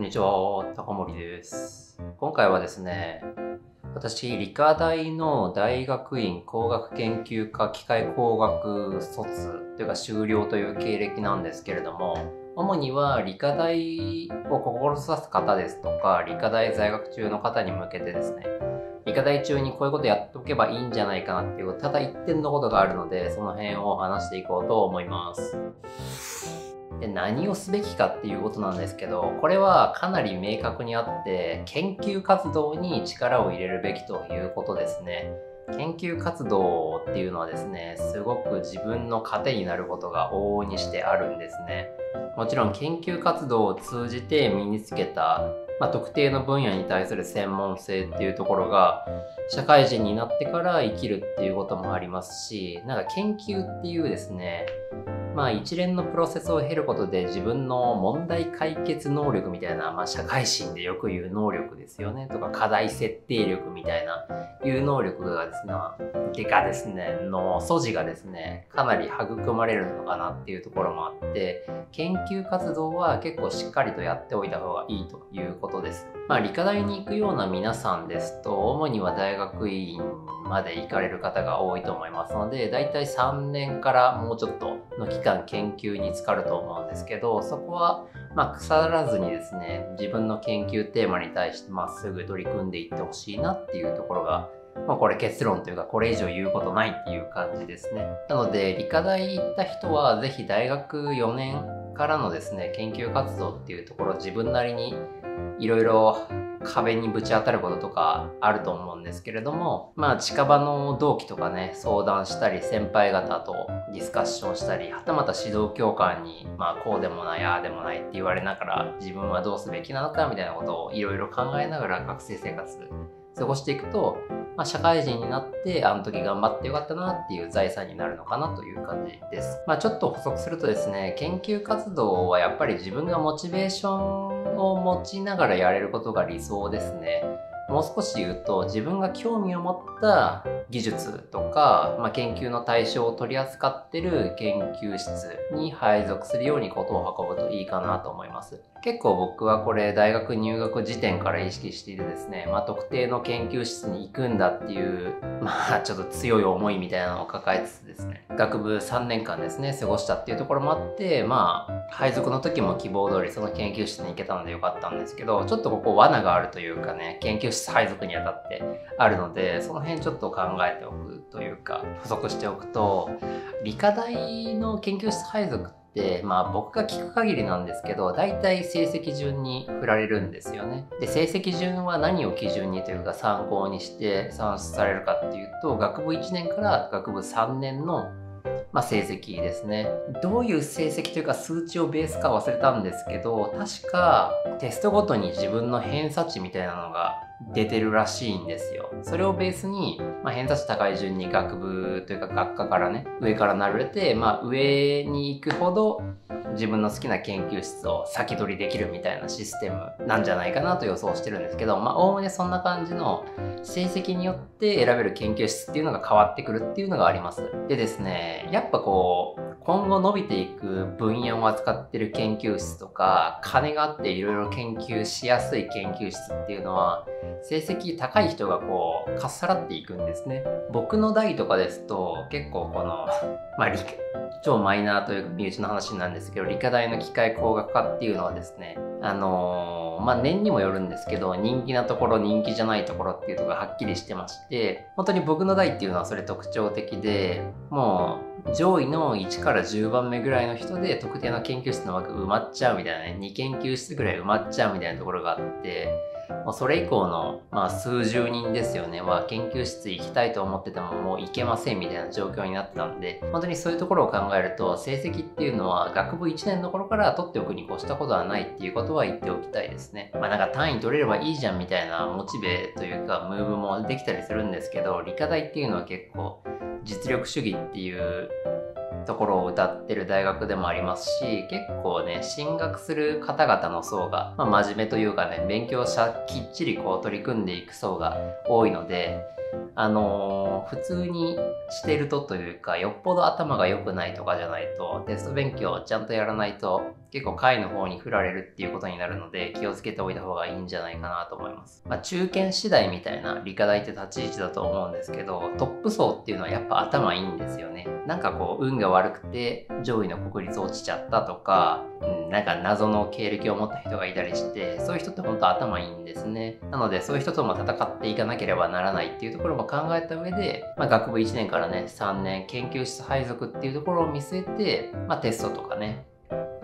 こんにちは、高森です。今回はですね、私、理科大の大学院工学研究科機械工学卒というか修了という経歴なんですけれども、主には理科大を志す方ですとか、理科大在学中の方に向けてですね、理科大中にこういうことやっておけばいいんじゃないかなっていう、ただ一点のことがあるので、その辺を話していこうと思います。で何をすべきかっていうことなんですけどこれはかなり明確にあって研究活動に力を入れるべきということですね。研究活動っていうのはですねすごく自分の糧になることが往々にしてあるんですね。もちろん研究活動を通じて身につけた、まあ、特定の分野に対する専門性っていうところが社会人になってから生きるっていうこともありますしなんか研究っていうですねまあ一連のプロセスを経ることで自分の問題解決能力みたいな、まあ社会人でよく言う能力ですよね。とか課題設定力みたいな、いう能力がですね、てかですね、の素地がですね、かなり育まれるのかなっていうところもあって、研究活動は結構しっかりとやっておいた方がいいということです。まあ理科大に行くような皆さんですと、主には大学院まで行かれる方が多いと思いますので、だいたい3年からもうちょっとの期間研究に浸かると思うんですけど、そこはまあ腐らずにですね、自分の研究テーマに対してまっすぐ取り組んでいってほしいなっていうところがまあこれ結論というかこれ以上言うことないっていう感じですね。なので理科大行った人はぜひ大学4年からのですね、研究活動っていうところ自分なりにいろいろ壁にぶち当たることとかあると思うんですけれどもまあ近場の同期とかね相談したり先輩方とディスカッションしたりはたまた指導教官にまあこうでもないああでもないって言われながら自分はどうすべきなのかみたいなことをいろいろ考えながら学生生活過ごしていくと、まあ、社会人になってあの時頑張ってよかったなっていう財産になるのかなという感じです。まあちょっと補足するとですね研究活動はやっぱり自分がモチベーションを持ちながらやれることが理想ですね。もう少し言うと自分が興味を持った技術とか、まあ、研究の対象を取り扱ってる研究室に配属するようにことを運ぶといいかなと思います。結構僕はこれ大学入学時点から意識していてですね、まあ、特定の研究室に行くんだっていう、まあちょっと強い思いみたいなのを抱えつつですね、学部3年間ですね、過ごしたっていうところもあって、まあ配属の時も希望通りその研究室に行けたのでよかったんですけど、ちょっとここ罠があるというかね、研究室配属にあたってあるので、その辺ちょっと考えておくというか、補足しておくと、理科大の研究室配属って、まあ僕が聞く限りなんですけど、大体成績順に振られるんですよね。で、成績順は何を基準にというか参考にして算出されるかっていうと、学部1年から学部3年のまあ、成績ですね。どういう成績というか数値をベースか忘れたんですけど、確かテストごとに自分の偏差値みたいなのが出てるらしいんですよ。それをベースに、まあ、偏差値高い順に学部というか学科からね、上から並べて、まあ、上に行くほど自分の好きな研究室を先取りできるみたいなシステムなんじゃないかなと予想してるんですけど、まあ、おおむねそんな感じの成績によって選べる研究室っていうのが変わってくるっていうのがあります。でですね、やっぱこう、今後伸びていく分野を扱ってる研究室とか、金があっていろいろ研究しやすい研究室っていうのは、成績高い人がこう、かっさらっていくんですね。僕の代とかですと、結構この、まあ理科、超マイナーというか身内の話なんですけど、理科大の機械工学科っていうのはですね、あのーまあ年にもよるんですけど、人気なところ、人気じゃないところっていうところがはっきりしてまして、本当に僕の代っていうのはそれ特徴的で、もう上位の1からから10番目ぐらいの人で特定の研究室の枠埋まっちゃうみたいなね、2研究室ぐらい埋まっちゃうみたいなところがあって、もうそれ以降の、まあ、数十人ですよね。は研究室行きたいと思っててももう行けませんみたいな状況になったんで本当にそういうところを考えると成績っていうのは学部1年の頃から取っておくに越したことはないっていうことは言っておきたいですね。まあなんか単位取れればいいじゃんみたいなモチベというかムーブもできたりするんですけど理科大っていうのは結構実力主義っていうところを歌ってる大学でもありますし結構ね進学する方々の層が、まあ、真面目というかね勉強者きっちりこう取り組んでいく層が多いのであのー普通にしてるとというかよっぽど頭が良くないとかじゃないとテスト勉強をちゃんとやらないと結構下位の方に振られるっていうことになるので気をつけておいた方がいいんじゃないかなと思います。まあ、中堅次第みたいな理科大って立ち位置だと思うんですけど、トップ層っていうのはやっぱ頭いいんですよね。なんかこう運が悪くて上位の国立落ちちゃったとか、うん、なんか謎の経歴を持った人がいたりして、そういう人って本当頭いいんですね。なのでそういう人とも戦っていかなければならないっていうところも考えた上で、まあ、学部1年からね、3年研究室配属っていうところを見据えて、まあ、テストとかね、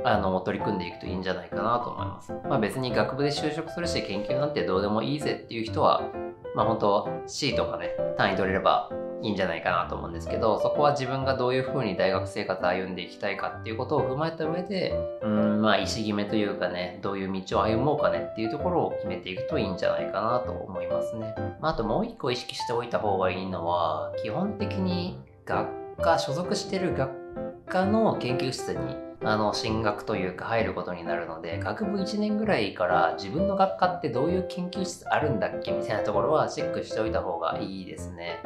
あの、取り組んでいくといいんじゃないかなと思います。まあ別に学部で就職するし、研究なんてどうでもいいぜっていう人は、まあ本当 C とかね、単位取れればいいんじゃないかなと思うんですけど、そこは自分がどういう風に大学生活を歩んでいきたいかっていうことを踏まえた上で、うん、まあ意思決めというかね、どういう道を歩もうかねっていうところを決めていくといいんじゃないかなと思いますね。まあ、あともう一個意識しておいた方がいいのは、基本的に学科、所属してる学科の研究室にあの進学というか入ることになるので学部1年ぐらいから自分の学科ってどういう研究室あるんだっけみたいなところはチェックしておいた方がいいですね。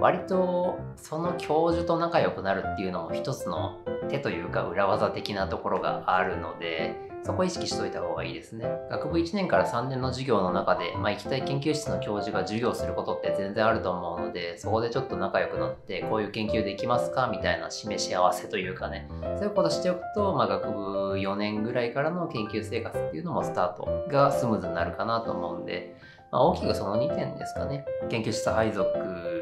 割とその教授と仲良くなるっていうのも一つの手というか裏技的なところがあるのでそこ意識しといた方がいいですね。学部1年から3年の授業の中で、まあ、行きたい研究室の教授が授業することって全然あると思うので、そこでちょっと仲良くなって、こういう研究できますかみたいな示し合わせというかね、そういうことしておくと、まあ、学部4年ぐらいからの研究生活っていうのもスタートがスムーズになるかなと思うんで、まあ、大きくその2点ですかね。研究室配属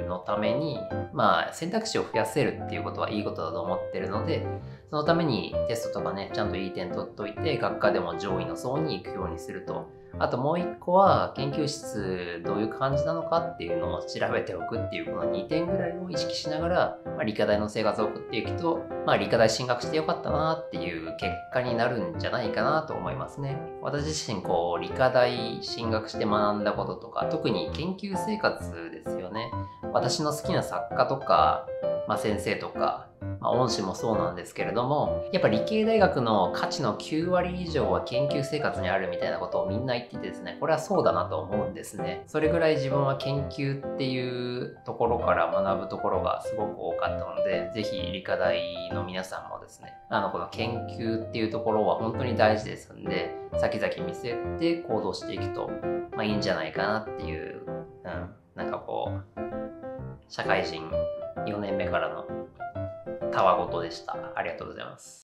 のために、まあ、選択肢を増やせるっていうことはいいことだと思ってるので、そのためにテストとかね、ちゃんといい点取っといて、学科でも上位の層に行くようにすると。あともう一個は、研究室どういう感じなのかっていうのを調べておくっていう、この2点ぐらいを意識しながら、まあ、理科大の生活を送っていくと、まあ理科大進学してよかったなっていう結果になるんじゃないかなと思いますね。私自身こう、理科大進学して学んだこととか、特に研究生活ですよね。私の好きな作家とか、まあ、先生とか、まあ、恩師もそうなんですけれども、やっぱ理系大学の価値の9割以上は研究生活にあるみたいなことをみんな言っててですね、これはそうだなと思うんですね。それぐらい自分は研究っていうところから学ぶところがすごく多かったので、ぜひ理科大の皆さんもですね、あの、この研究っていうところは本当に大事ですんで、先々見据えて行動していくと、まあいいんじゃないかなっていう、うん、なんかこう、社会人4年目からのたわごとでした。ありがとうございます。